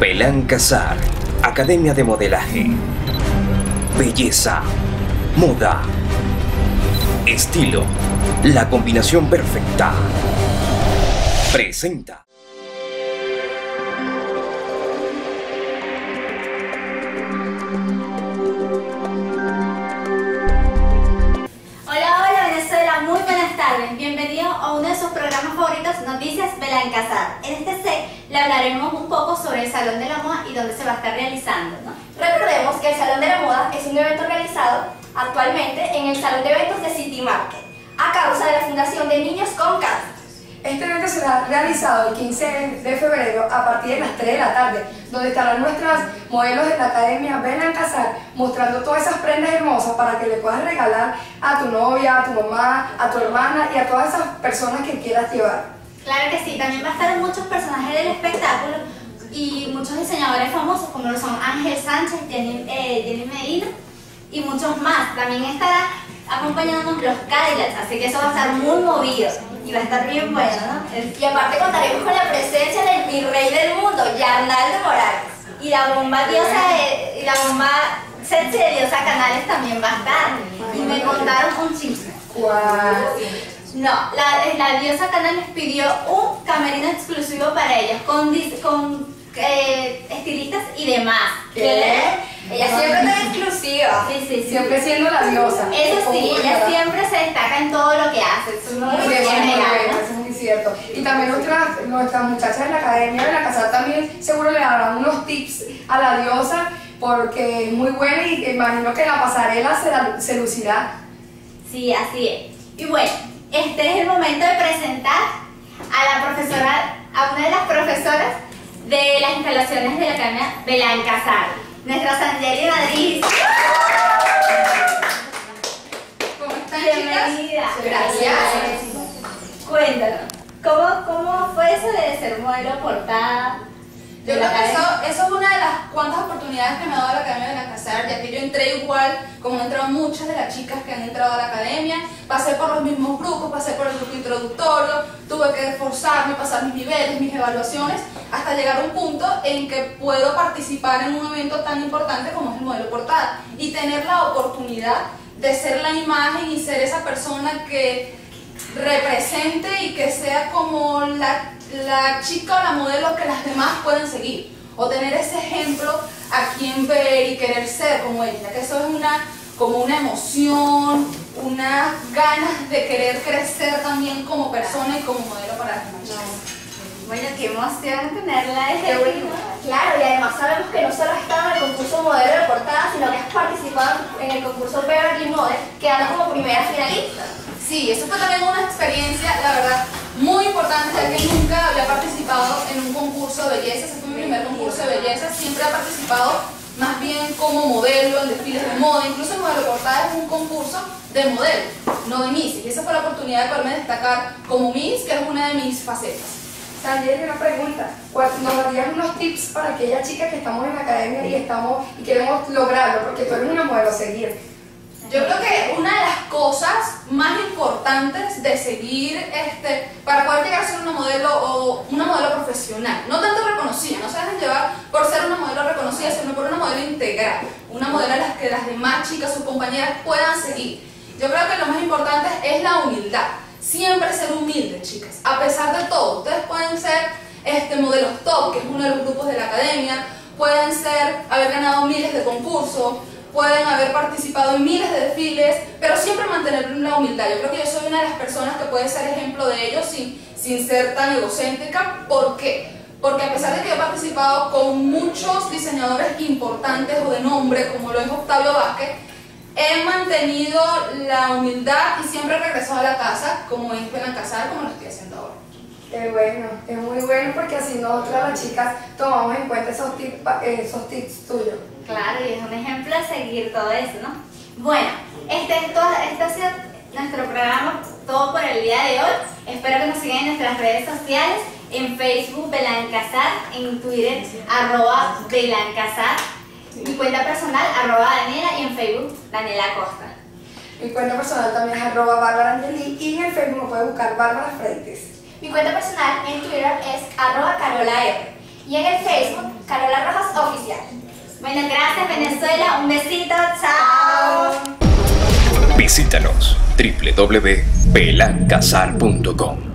Belán Casar, Academia de Modelaje. Belleza, moda, estilo, la combinación perfecta. Presenta. Programas favoritos, Noticias Belán Casar. En este set le hablaremos un poco sobre el Salón de la Moda y dónde se va a estar realizando. Recordemos que el Salón de la Moda es un evento realizado actualmente en el Salón de Eventos de City Market, a causa de la Fundación de Niños con Cáncer. Este evento será realizado el 15 de febrero a partir de las 3 de la tarde, donde estarán nuestras modelos de la Academia Belán Casar mostrando todas esas prendas hermosas para que le puedas regalar a tu novia, a tu mamá, a tu hermana y a todas esas personas que quieras llevar. Claro que sí, también va a estar muchos personajes del espectáculo y muchos diseñadores famosos como lo son Ángel Sánchez, Jenny, eh, Jenny Medina y muchos más. También estará acompañándonos los Cadillacs, así que eso va a estar muy movido y va a estar bien bueno, ¿no? Y aparte contaremos con la presencia del virrey del mundo, Yarnaldo Morales. Y la bomba diosa de- y la bomba sexy de diosa Canales también va a estar. Y me contaron un chisme. ¡Guau! No, la, la diosa Canales pidió un camerino exclusivo para ellos, con, con eh, estilistas y demás. ¿Qué? Ella siempre está exclusiva. Sí, sí, sí. Siempre siendo la diosa. Eso sí, ella siempre se destaca en todo lo que hace. Muy ¿no? eso es muy cierto. Y también nuestras, nuestras muchachas de la Academia de la Casa también seguro le darán unos tips a la diosa porque es muy buena y imagino que la pasarela se, la- se lucirá. Sí, así es. Y bueno, este es el momento de presentar a la profesora, a una de las profesoras de las instalaciones de la Academia Belán Nuestra Sangeli Madrid. ¿Cómo están, Bienvenida. Gracias. Cuéntanos, ¿cómo, ¿cómo fue eso de ser modelo portada? Yo creo que eso, eso es una de las cuantas oportunidades que me ha dado la Academia de la Casar, ya que yo entré igual, como han entrado muchas de las chicas que han entrado a la Academia, pasé por los mismos grupos, pasé por el grupo introductorio, tuve que esforzarme, pasar mis niveles, mis evaluaciones, hasta llegar a un punto en que puedo participar en un evento tan importante como es el modelo portada y tener la oportunidad de ser la imagen y ser esa persona que represente y que sea como la, la chica o la modelo que las demás pueden seguir o tener ese ejemplo a quien ver y querer ser como ella, que eso es una como una emoción, unas ganas de querer crecer también como persona y como modelo para las demás chicas. Bueno, qué emoción tenerla aquí, bueno. ¿no? Claro, y además sabemos que no solo has estado en el concurso modelo de portada, sino que has participado en el concurso Beverly Model, quedando como primera finalista. Sí, eso fue también una experiencia, la verdad, muy importante, ya que nunca había participado en un concurso de belleza, ese fue mi primer concurso de belleza, siempre he participado más bien como modelo en desfiles de moda, incluso el modelo portada es un concurso de modelo, no de Miss, y esa fue la oportunidad de poderme destacar como Miss, que es una de mis facetas. Sangeli, una pregunta. ¿Cuál- ¿Nos darías unos tips para aquellas chicas que estamos en la academia y estamos y queremos lograrlo? Porque tú eres una modelo a seguir. Yo creo que una de las cosas más importantes de seguir este, para poder llegar a ser una modelo o una modelo profesional, no tanto reconocida, no se dejen llevar por ser una modelo reconocida, sino por una modelo integral, una modelo a la que las demás chicas, sus compañeras puedan seguir. Yo creo que lo más importante es la humildad, siempre ser humildes, chicas, a pesar de todo. Ser este, modelos top, que es uno de los grupos de la academia, pueden ser, haber ganado miles de concursos, pueden haber participado en miles de desfiles, pero siempre mantener la humildad. Yo creo que yo soy una de las personas que puede ser ejemplo de ello sin, sin ser tan egocéntrica. ¿Por qué? Porque a pesar de que he participado con muchos diseñadores importantes o de nombre, como lo es Octavio Vázquez, he mantenido la humildad y siempre he regresado a la casa como es Belán Casar, como lo estoy haciendo ahora. Qué bueno, es muy bueno porque así nosotras las chicas tomamos en cuenta esos tips, eh, esos tips tuyos. Claro, y es un ejemplo a seguir todo eso, ¿no? Bueno, este, es todo- este ha sido nuestro programa, todo por el día de hoy. Espero que nos sigan en nuestras redes sociales, en Facebook Belancasar, en Twitter arroba Belancasar, mi cuenta personal arroba Daniela y en Facebook Daniela Costa. Mi cuenta personal también es arroba Bárbara Angeli y en el Facebook me puede buscar Bárbara Freites. Mi cuenta personal en Twitter es arroba carolaer y en el Facebook Carola Rojas Oficial. Bueno, gracias Venezuela, un besito, chao. Visítanos www.pelancasar.com